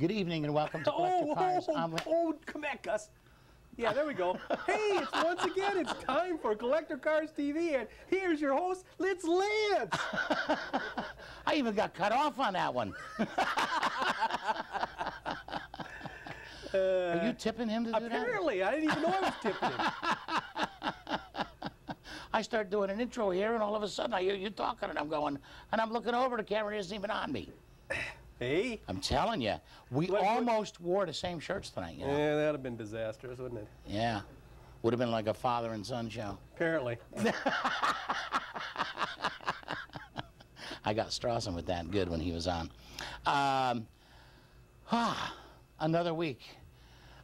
Good evening and welcome to Collector Oh, Cars. oh, I'm- oh, come back, Gus. Yeah, there we go. hey, it's once again, it's time for Collector Cars TV, and here's your host, it's Lance. I even got cut off on that one. Are you tipping him to do that? Apparently, I didn't even know I was tipping him. I start doing an intro here, and all of a sudden I hear you talking, and I'm going, and I'm looking over, the camera isn't even on me. Hey, I'm telling you, we What- what- almost wore the same shirts tonight. You know? yeah, that'd have been disastrous, wouldn't it? Yeah, would have been like a father and son show. Apparently. I got Strawson with that good when he was on. Um, ah, another week.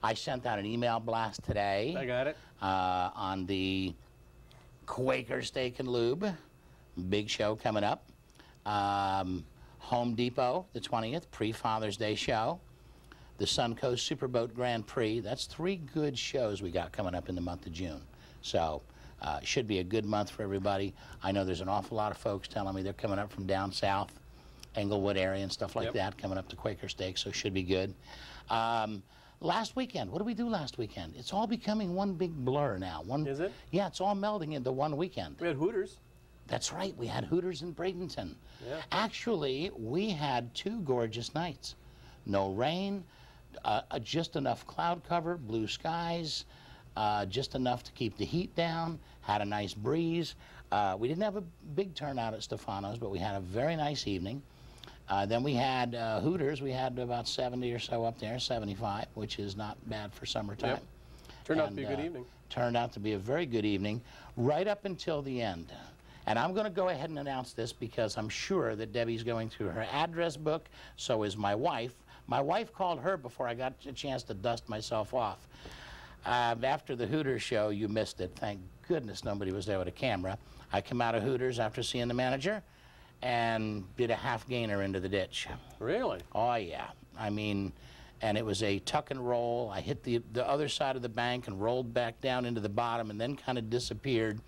I sent out an email blast today. I got it. uh, on the Quaker Steak and Lube. Big show coming up. Um, Home Depot, the 20th, pre Father's Day show. The Suncoast Superboat Grand Prix. That's three good shows we got coming up in the month of June. So, uh, should be a good month for everybody. I know there's an awful lot of folks telling me they're coming up from down south, Englewood area and stuff like Yep. that, coming up to Quaker Steak, so it should be good. Um, last weekend, what did we do last weekend? It's all becoming one big blur now. One, Is it? Yeah, it's all melding into one weekend. We had Hooters. That's right, we had Hooters in Bradenton. Yeah. Actually, we had two gorgeous nights. No rain, uh, uh, just enough cloud cover, blue skies, uh, just enough to keep the heat down, had a nice breeze. Uh, we didn't have a big turnout at Stefano's, but we had a very nice evening. Uh, then we had uh, Hooters. We had about 70 or so up there, 75, which is not bad for summertime. Yep. Turned out to be a good uh, evening. Turned out to be a very good evening, right up until the end. And I'm going to go ahead and announce this because I'm sure that Debbie's going through her address book. So is my wife. My wife called her before I got a chance to dust myself off. Um, after the Hooters show, you missed it. Thank goodness nobody was there with a camera. I came out of Hooters after seeing the manager and did a half gainer into the ditch. Really? Oh yeah. I mean, and it was a tuck and roll. I hit the the other side of the bank and rolled back down into the bottom, and then kind of disappeared.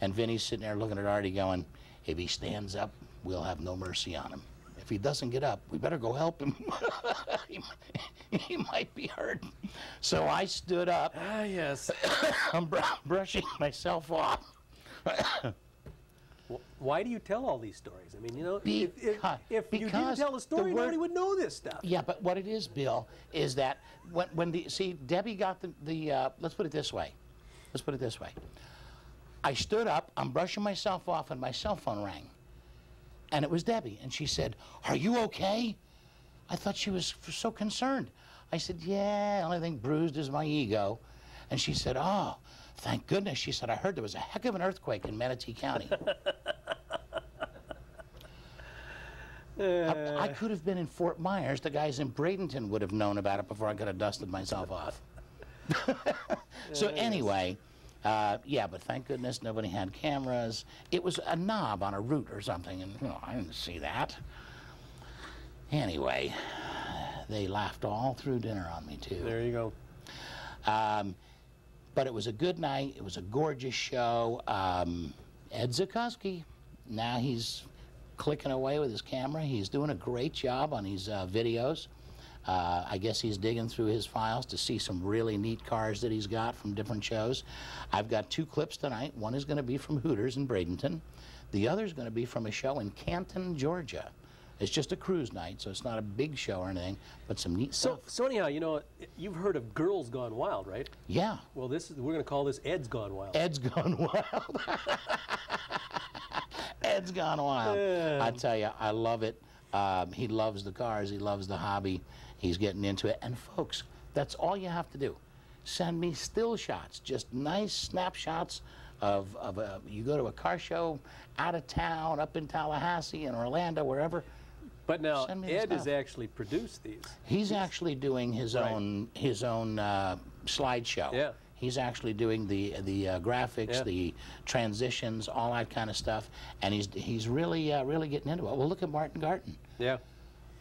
And Vinny's sitting there looking at Artie, going, "If he stands up, we'll have no mercy on him. If he doesn't get up, we better go help him. he, might- he might be hurt." So I stood up. Ah, yes. I'm br- brushing myself off. Why do you tell all these stories? I mean, you know, if, if, if you didn't tell the story, nobody would know this stuff. Yeah, but what it is, Bill, is that when, when the see Debbie got the the uh, let's put it this way, let's put it this way. I stood up, I'm brushing myself off, and my cell phone rang, and it was Debbie, and she said, "Are you okay?" I thought she was f- so concerned. I said, "Yeah, only thing bruised is my ego," and she said, "Oh." Thank goodness. She said, I heard there was a heck of an earthquake in Manatee County. I, I could have been in Fort Myers. The guys in Bradenton would have known about it before I could have dusted myself off. so anyway, uh, yeah, but thank goodness nobody had cameras. It was a knob on a root or something, and you know, I didn't see that. Anyway, they laughed all through dinner on me too. There you go. Um, but it was a good night. It was a gorgeous show. Um, Ed Zukoski, now he's clicking away with his camera. He's doing a great job on his uh, videos. Uh, I guess he's digging through his files to see some really neat cars that he's got from different shows. I've got two clips tonight. One is going to be from Hooters in Bradenton. The other is going to be from a show in Canton, Georgia. It's just a cruise night, so it's not a big show or anything, but some neat So, stuff. so anyhow, you know, you've heard of Girls Gone Wild, right? Yeah, Well, this is, we're going to call this Ed's Gone Wild. Ed's gone wild. Ed's gone wild. I tell you, I love it. Um, he loves the cars. He loves the hobby. He's getting into it. And folks, that's all you have to do. Send me still shots, just nice snapshots of, of a, you go to a car show out of town, up in Tallahassee, in Orlando, wherever. But now, Send me the Ed has actually produced these. He's actually doing his Right. own his own uh, slideshow. Yeah. He's actually doing the the uh, graphics, Yeah. the transitions, all that kind of stuff, and he's he's really uh, really getting into it. Well, look at Martin Garten. Yeah.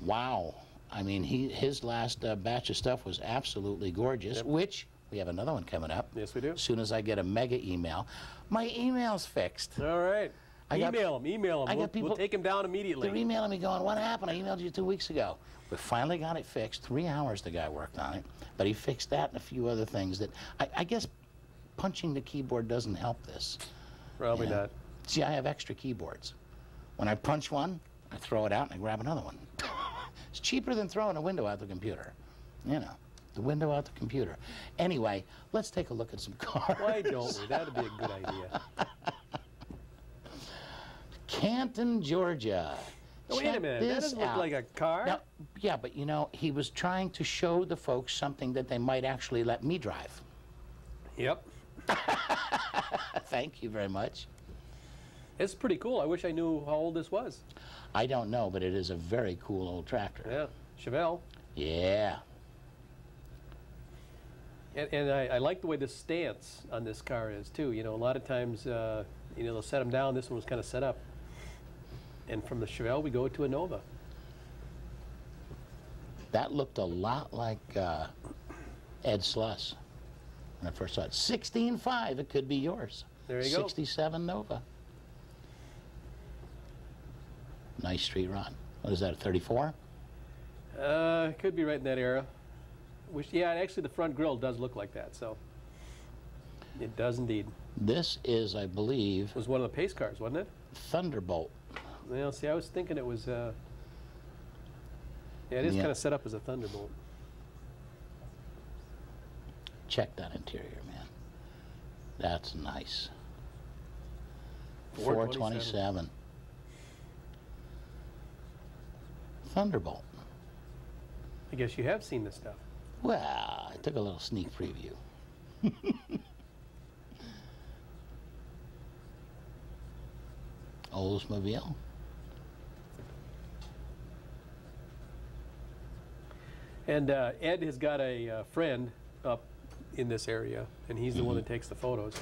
Wow. I mean, he his last uh, batch of stuff was absolutely gorgeous. Which we have another one coming up. Yes, we do. As soon as I get a mega email, my email's fixed. All right. I got, email him, email him. I we'll, people- we'll take him down immediately. they're emailing me going, what happened? I emailed you two weeks ago. We finally got it fixed. Three hours the guy worked on it. But he fixed that and a few other things that, I, I guess punching the keyboard doesn't help this. Probably Yeah. not. See, I have extra keyboards. When I punch one, I throw it out and I grab another one. It's cheaper than throwing a window out the computer. You know, the window out the computer. Anyway, let's take a look at some cars. Why don't we? That'd be a good idea. Canton, Georgia. Wait a minute. That this doesn't look out. like a car. Now, yeah, but you know, he was trying to show the folks something that they might actually let me drive. Yep. Thank you very much. It's pretty cool. I wish I knew how old this was. I don't know, but it is a very cool old tractor. Yeah. Chevelle. Yeah. And, and I, I like the way the stance on this car is too. You know, a lot of times, uh, you know, they'll set them down. This one was kind of set up. And from the Chevelle, we go to a Nova. That looked a lot like uh, Ed Sluss when I first saw it. 16.5, it could be yours. There you go. 67 Nova. Nice street run. What is that, a 34? Uh, could be right in that era. Which, yeah, actually, the front grille does look like that. So it does indeed. This is, I believe, It was one of the pace cars, wasn't it? Thunderbolt. Well, see, I was thinking it was. Uh, yeah, it is Yeah. kind of set up as a Thunderbolt. Check that interior, man. That's nice. 427. 427. Thunderbolt. I guess you have seen this stuff. Well, I took a little sneak preview. Oldsmobile. And uh, Ed has got a uh, friend up in this area, and he's the one that takes the photos.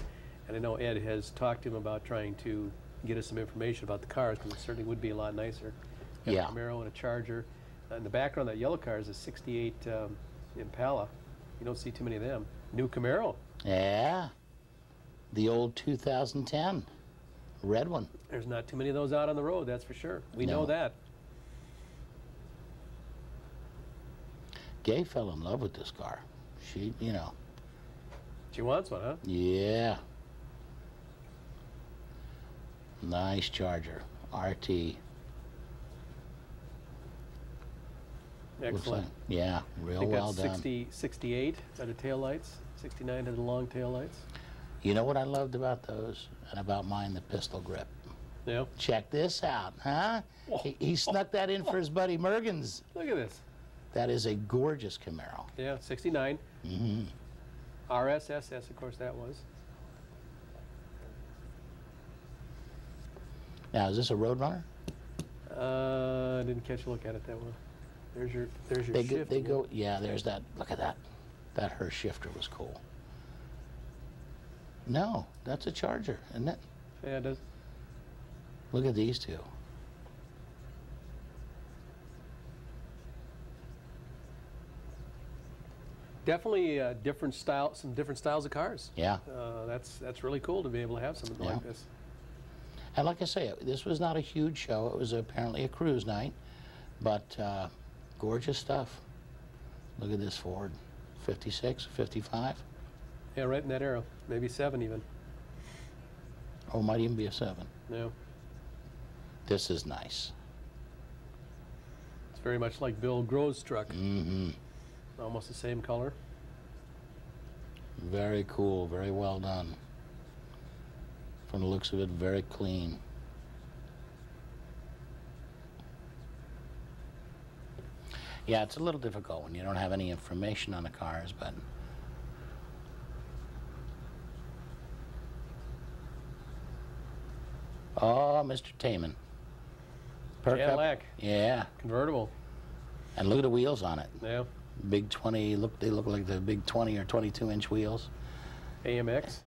And I know Ed has talked to him about trying to get us some information about the cars, because it certainly would be a lot nicer. Yeah. A Camaro and a Charger. Uh, in the background, that yellow car is a 68 um, Impala. You don't see too many of them. New Camaro. Yeah. The old 2010 red one. There's not too many of those out on the road, that's for sure. We know that. Gay fell in love with this car. She, you know, She wants one, huh? yeah. Nice Charger. RT. Excellent. like- yeah, I real think well that's done. 60, 68 are the tail lights. 69 had the long tail lights. You know what I loved about those and about mine, the pistol grip. Yeah. Check this out, huh? Oh, He, he snuck that in for his buddy Mergens. Look at this. That is a gorgeous Camaro. Yeah, 69. Mm-hmm. RSSS, of course, that was. Now, is this a Roadrunner? Uh, I didn't catch a look at it that well. There's your, there's your They go, they go, yeah, there's that. Look at that. That Hurst shifter was cool. No, that's a Charger, isn't it? Yeah, it does. Look at these two. Definitely uh, different style, some different styles of cars. Yeah. Uh, that's that's really cool to be able to have something Yeah. like this. And like I say, this was not a huge show. It was apparently a cruise night, but uh, gorgeous stuff. Look at this Ford. 56, 55. Yeah, right in that era. Maybe seven even. Or might even be a 7. Yeah. This is nice. It's very much like Bill Grove's truck. Mm-hmm. Almost the same color. Very cool. Very well done. From the looks of it, very clean. Yeah, it's a little difficult when you don't have any information on the cars, but Oh, Mr. Taman. Perk up. Cadillac. Yeah, Convertible. and look at the wheels on it. Yeah. Big 20, look they look like the big 20 or 22 inch wheels. AMX.